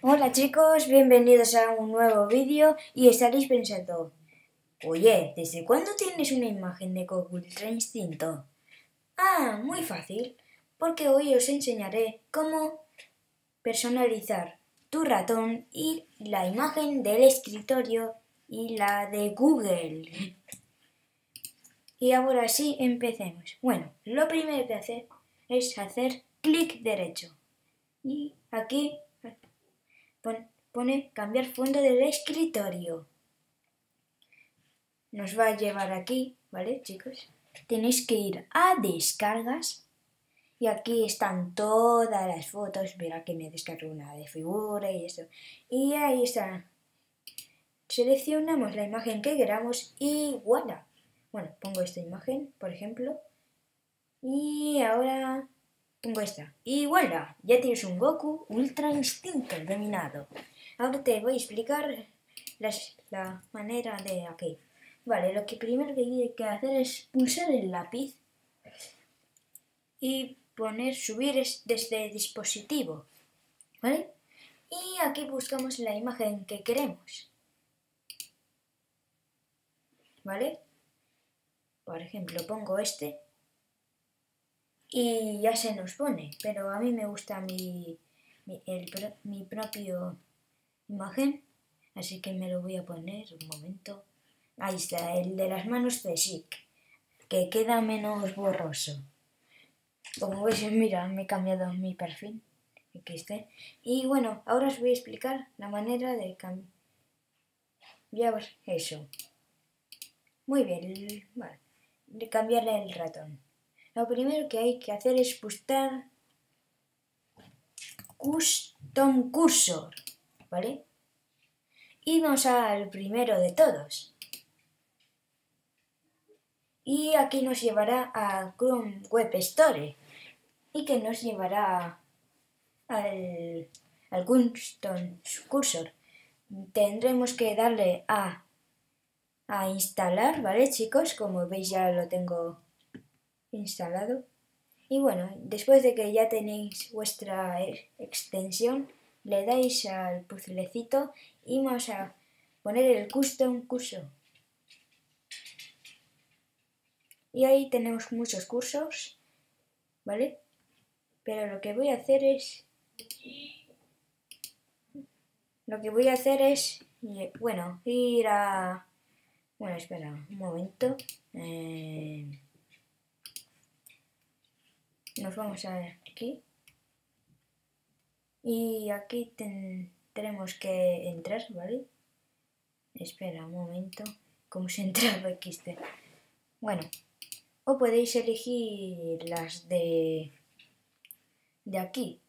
Hola chicos, bienvenidos a un nuevo vídeo y estaréis pensando, oye, ¿desde cuándo tienes una imagen de Ultra Instinto? Ah, muy fácil, porque hoy os enseñaré cómo personalizar tu ratón y la imagen del escritorio y la de Google. Y ahora sí, empecemos. Bueno, lo primero que hacer es hacer clic derecho. Y aquí pone cambiar fondo del escritorio. Nos va a llevar aquí, ¿vale, chicos? Tenéis que ir a descargas y aquí están todas las fotos. Verá que me descargo una de figura y eso. Y ahí está. Seleccionamos la imagen que queramos y voilà. Bueno, pongo esta imagen, por ejemplo. Y ahora Pongo esta. Y voilà, ya tienes un Goku Ultra Instinto dominado. Ahora te voy a explicar la manera de aquí. Vale, lo que primero que hay que hacer es pulsar el lápiz y poner subir desde dispositivo. ¿Vale? Y aquí buscamos la imagen que queremos. ¿Vale? Por ejemplo, pongo este y ya se nos pone, pero a mí me gusta mi, mi, el, mi propio imagen, así que me lo voy a poner un momento. Ahí está, el de las manos de SIC, que queda menos borroso. Como veis, mira, me he cambiado mi perfil. Y bueno, ahora os voy a explicar la manera de cambiar eso. Muy bien, vale. De cambiarle el ratón lo primero que hay que hacer es buscar Custom Cursor, ¿vale? Y vamos al primero de todos. Y aquí nos llevará a Chrome Web Store y que nos llevará al, Custom Cursor. Tendremos que darle a, a instalar, ¿vale chicos? Como veis ya lo tengo instalado. Y bueno, después de que ya tenéis vuestra extensión, le dais al puzzlecito y vamos a poner el custom curso. Y ahí tenemos muchos cursos, ¿vale? Pero lo que voy a hacer es... Lo que voy a hacer es, bueno, ir a... Bueno, espera, un momento. Eh nos vamos a aquí y aquí tenemos que entrar, ¿vale? Espera un momento, ¿cómo se entraba aquí? Este? Bueno, o podéis elegir las de, de aquí.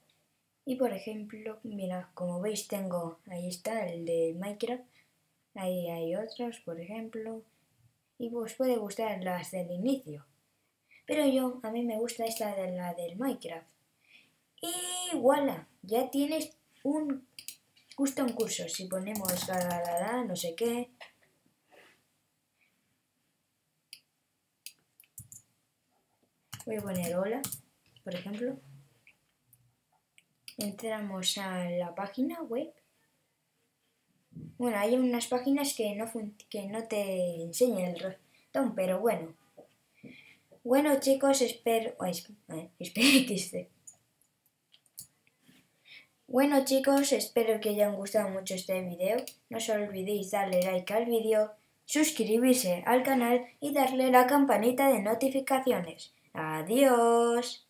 Y por ejemplo, mira, como veis tengo, ahí está el de Minecraft, ahí hay otros, por ejemplo, y os puede gustar las del inicio. Pero yo, a mí me gusta esta de la del Minecraft. Y voilà, ya tienes un custom curso. Si ponemos la, la, la, no sé qué. Voy a poner hola, por ejemplo. Entramos a la página web. Bueno, hay unas páginas que no, que no te enseñan el ratón, pero bueno. Bueno chicos, espero... que Bueno chicos, espero que hayan gustado mucho este video. No os olvidéis darle like al vídeo, suscribirse al canal y darle la campanita de notificaciones. Adiós.